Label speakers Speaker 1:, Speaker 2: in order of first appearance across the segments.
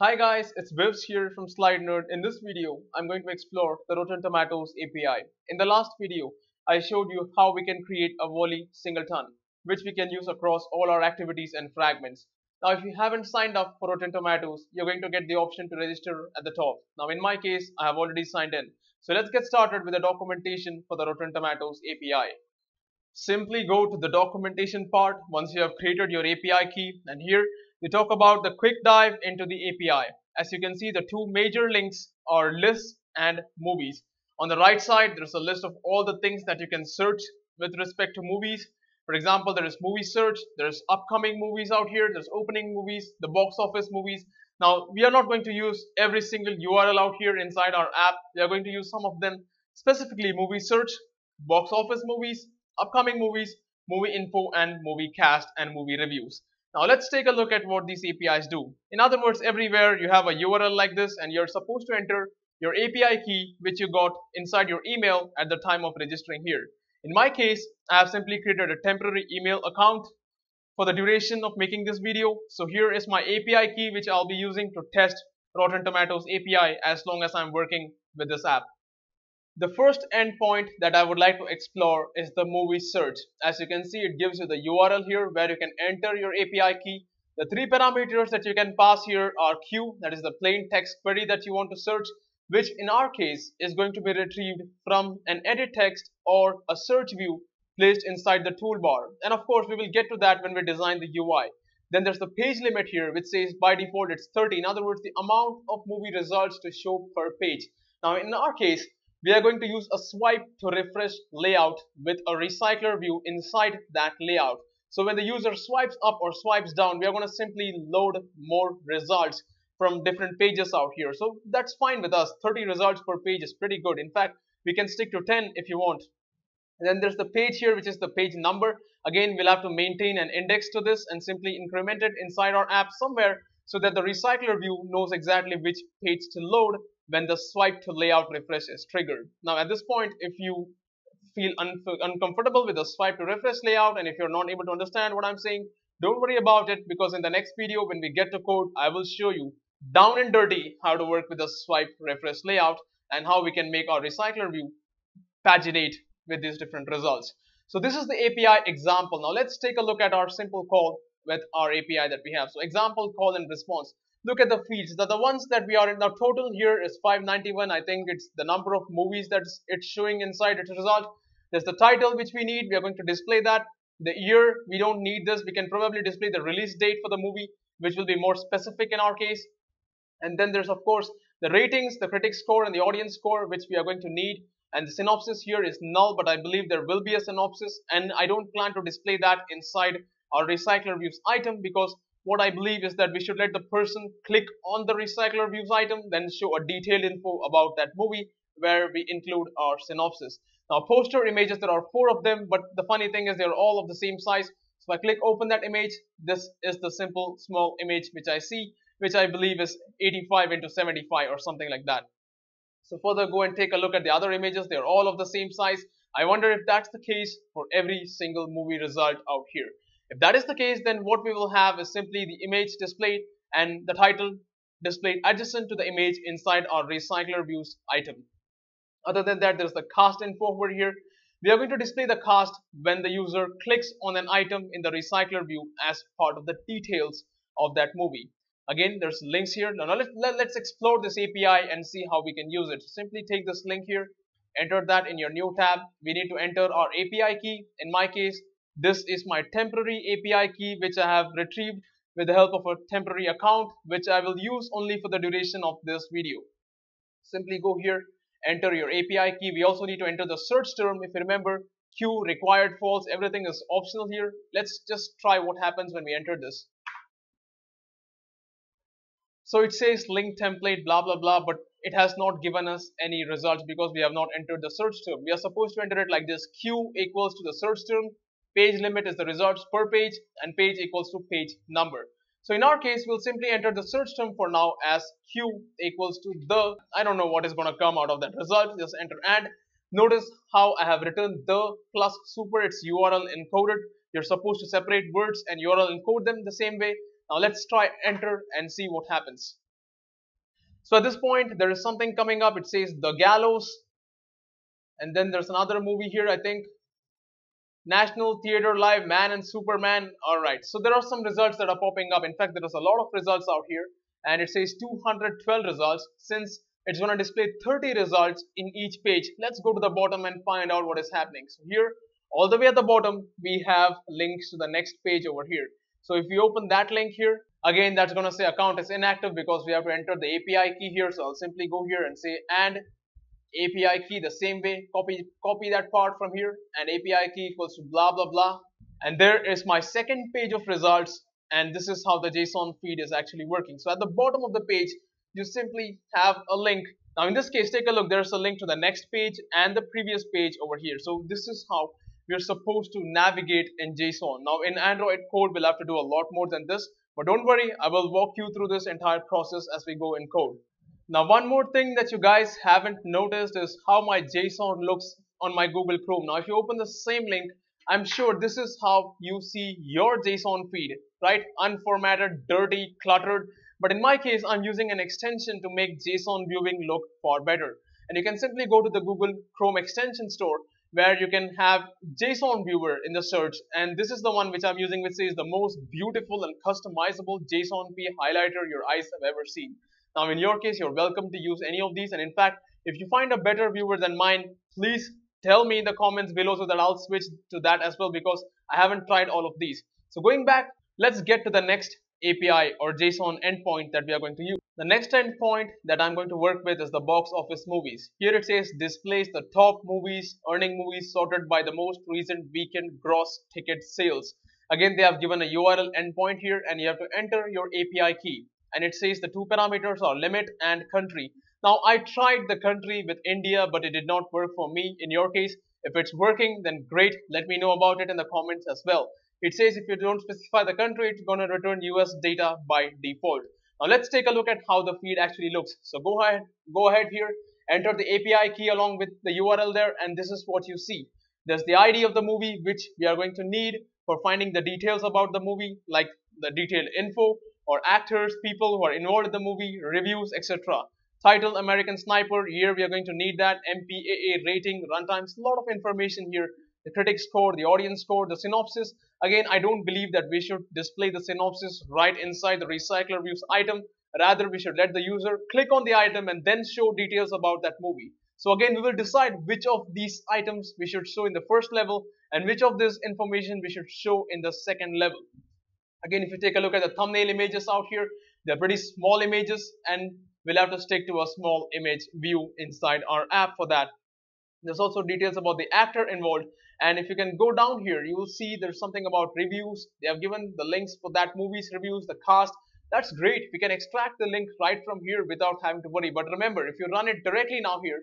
Speaker 1: Hi guys, it's Vivz here from Slide Nerd. In this video, I'm going to explore the Rotten Tomatoes API. In the last video, I showed you how we can create a Volley singleton, which we can use across all our activities and fragments. Now, if you haven't signed up for Rotten Tomatoes, you're going to get the option to register at the top. Now, in my case, I have already signed in. So let's get started with the documentation for the Rotten Tomatoes API. Simply go to the documentation part once you have created your API key and here we talk about the quick dive into the API. As you can see, the two major links are lists and movies. On the right side, there's a list of all the things that you can search with respect to movies. For example, there is movie search, there's upcoming movies out here, there's opening movies, the box office movies. Now, we are not going to use every single URL out here inside our app. We are going to use some of them, specifically movie search, box office movies, upcoming movies, movie info, and movie cast and movie reviews. Now let's take a look at what these APIs do. In other words, everywhere you have a URL like this and you're supposed to enter your API key which you got inside your email at the time of registering here. In my case, I have simply created a temporary email account for the duration of making this video. So here is my API key which I'll be using to test Rotten Tomatoes API as long as I'm working with this app. The first endpoint that I would like to explore is the movie search. As you can see, it gives you the URL here where you can enter your API key. The three parameters that you can pass here are Q, that is the plain text query that you want to search, which in our case is going to be retrieved from an edit text or a search view placed inside the toolbar. And of course, we will get to that when we design the UI. Then there's the page limit here, which says by default it's 30. In other words, the amount of movie results to show per page. Now, in our case, we are going to use a swipe to refresh layout with a recycler view inside that layout. So when the user swipes up or swipes down, we are going to simply load more results from different pages out here. So that's fine with us. 30 results per page is pretty good. In fact, we can stick to 10 if you want. And then there's the page here, which is the page number. Again, we'll have to maintain an index to this and simply increment it inside our app somewhere so that the recycler view knows exactly which page to load when the swipe to layout refresh is triggered. Now at this point, if you feel un uncomfortable with the swipe to refresh layout and if you're not able to understand what I'm saying, don't worry about it because in the next video when we get to code, I will show you down and dirty how to work with the swipe refresh layout and how we can make our recycler view paginate with these different results. So this is the API example. Now let's take a look at our simple call with our API that we have. So example call and response look at the fields that the ones that we are in now total here is 591 i think it's the number of movies that it's showing inside its result. There's the title which we need. We are going to display that. The year we don't need this. We can probably display the release date for the movie which will be more specific in our case. And then there's of course the ratings the critic score and the audience score which we are going to need. And the synopsis here is null but i believe there will be a synopsis. And i don't plan to display that inside our recycler views item because what I believe is that we should let the person click on the recycler views item, then show a detailed info about that movie where we include our synopsis. Now poster images, there are four of them, but the funny thing is they're all of the same size. So I click open that image, this is the simple small image which I see, which I believe is 85 into 75 or something like that. So further go and take a look at the other images, they're all of the same size. I wonder if that's the case for every single movie result out here. If that is the case, then what we will have is simply the image displayed and the title displayed adjacent to the image inside our recycler views item. Other than that, there's the cast info over here. We are going to display the cast when the user clicks on an item in the recycler view as part of the details of that movie. Again, there's links here. Now, let's, let, let's explore this API and see how we can use it. Simply take this link here, enter that in your new tab. We need to enter our API key. In my case, this is my temporary API key which I have retrieved with the help of a temporary account which I will use only for the duration of this video. Simply go here, enter your API key. We also need to enter the search term. If you remember, Q required false, everything is optional here. Let's just try what happens when we enter this. So it says link template blah blah blah but it has not given us any results because we have not entered the search term. We are supposed to enter it like this Q equals to the search term page limit is the results per page and page equals to page number. So in our case, we'll simply enter the search term for now as q equals to the, I don't know what is going to come out of that result, just enter and notice how I have written the plus super, it's URL encoded. You're supposed to separate words and URL encode them the same way. Now let's try enter and see what happens. So at this point, there is something coming up. It says The Gallows. And then there's another movie here, I think. National Theatre Live, Man and Superman. Alright, so there are some results that are popping up. In fact, there is a lot of results out here. And it says 212 results. Since it's going to display 30 results in each page, let's go to the bottom and find out what is happening. So here, all the way at the bottom, we have links to the next page over here. So if you open that link here, again that's going to say account is inactive because we have to enter the API key here. So I'll simply go here and say and API key the same way, copy, copy that part from here and API key equals to blah blah blah. And there is my second page of results and this is how the JSON feed is actually working. So at the bottom of the page, you simply have a link. Now in this case, take a look, there's a link to the next page and the previous page over here. So this is how we're supposed to navigate in JSON. Now in Android code, we'll have to do a lot more than this, but don't worry, I will walk you through this entire process as we go in code. Now one more thing that you guys haven't noticed is how my JSON looks on my Google Chrome. Now if you open the same link, I'm sure this is how you see your JSON feed, right? Unformatted, dirty, cluttered. But in my case, I'm using an extension to make JSON viewing look far better. And you can simply go to the Google Chrome extension store where you can have JSON viewer in the search and this is the one which I'm using which is the most beautiful and customizable JSON P highlighter your eyes have ever seen. Now in your case you're welcome to use any of these and in fact if you find a better viewer than mine please tell me in the comments below so that I'll switch to that as well because I haven't tried all of these. So going back let's get to the next API or JSON endpoint that we are going to use. The next endpoint that I'm going to work with is the box office movies. Here it says displays the top movies, earning movies sorted by the most recent weekend gross ticket sales. Again, they have given a URL endpoint here and you have to enter your API key. And it says the two parameters are limit and country. Now, I tried the country with India, but it did not work for me. In your case, if it's working, then great. Let me know about it in the comments as well. It says if you don't specify the country, it's going to return US data by default. Now let's take a look at how the feed actually looks. So go ahead, go ahead here, enter the API key along with the URL there, and this is what you see. There's the ID of the movie, which we are going to need for finding the details about the movie, like the detailed info or actors, people who are involved in the movie, reviews, etc. Title, American Sniper, year we are going to need that, MPAA rating, runtimes, a lot of information here the critic score, the audience score, the synopsis. Again, I don't believe that we should display the synopsis right inside the recycler views item. Rather, we should let the user click on the item and then show details about that movie. So again, we will decide which of these items we should show in the first level and which of this information we should show in the second level. Again, if you take a look at the thumbnail images out here, they're pretty small images and we'll have to stick to a small image view inside our app for that. There's also details about the actor involved and if you can go down here you will see there's something about reviews. They have given the links for that movie's reviews the cast. That's great. We can extract the link right from here without having to worry. But remember if you run it directly now here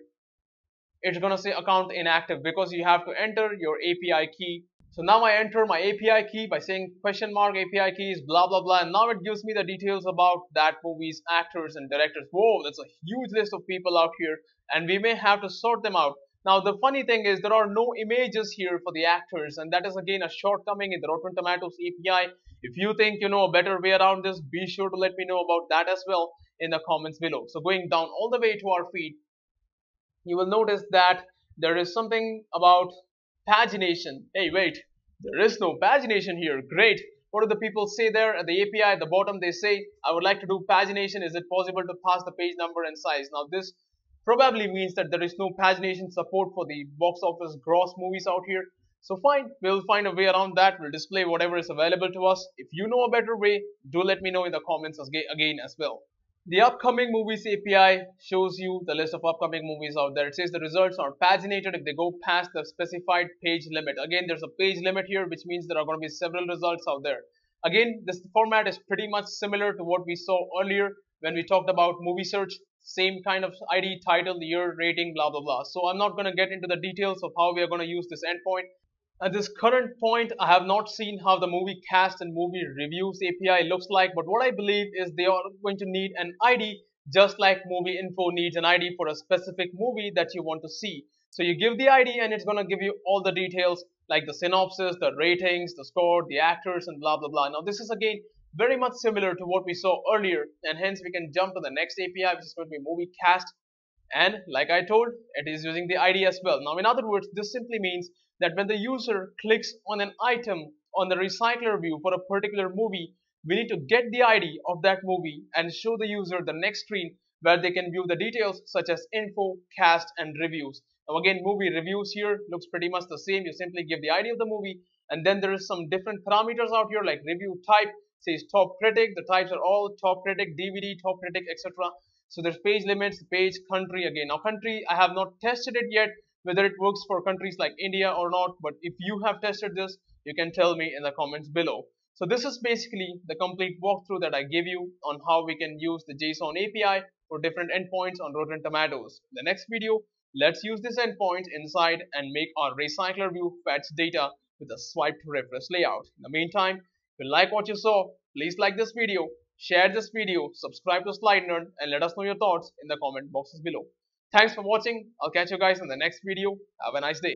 Speaker 1: it's gonna say account inactive because you have to enter your API key so now I enter my API key by saying question mark API keys blah blah blah and now it gives me the details about that movie's actors and directors whoa that's a huge list of people out here and we may have to sort them out now the funny thing is there are no images here for the actors and that is again a shortcoming in the Rotten Tomatoes API. If you think you know a better way around this, be sure to let me know about that as well in the comments below. So going down all the way to our feed, you will notice that there is something about pagination. Hey wait, there is no pagination here. Great. What do the people say there at the API at the bottom? They say, I would like to do pagination. Is it possible to pass the page number and size? Now this probably means that there is no pagination support for the box office gross movies out here. So fine, we'll find a way around that. We'll display whatever is available to us. If you know a better way, do let me know in the comments again as well. The upcoming movies API shows you the list of upcoming movies out there. It says the results are paginated if they go past the specified page limit. Again, there's a page limit here, which means there are going to be several results out there. Again, this format is pretty much similar to what we saw earlier when we talked about movie search same kind of ID, title, year, rating, blah, blah, blah. So I'm not going to get into the details of how we are going to use this endpoint. At this current point, I have not seen how the movie cast and movie reviews API looks like, but what I believe is they are going to need an ID just like movie info needs an ID for a specific movie that you want to see. So you give the ID and it's going to give you all the details like the synopsis, the ratings, the score, the actors and blah blah blah. Now this is again very much similar to what we saw earlier and hence we can jump to the next API which is going to be movie cast and like I told it is using the ID as well. Now in other words this simply means that when the user clicks on an item on the recycler view for a particular movie we need to get the ID of that movie and show the user the next screen where they can view the details such as info, cast and reviews. Now again movie reviews here looks pretty much the same you simply give the ID of the movie and then there is some different parameters out here like review type says top critic the types are all top critic dvd top critic etc so there's page limits page country again. Now country i have not tested it yet whether it works for countries like india or not but if you have tested this you can tell me in the comments below. So this is basically the complete walkthrough that i gave you on how we can use the json api for different endpoints on rotten tomatoes. In the next video let's use this endpoint inside and make our recycler view fetch data with a swipe to refresh layout. In the meantime, if you like what you saw, please like this video, share this video, subscribe to slidenerd let us know your thoughts in the comment boxes below. Thanks for watching. I'll catch you guys in the next video. Have a nice day.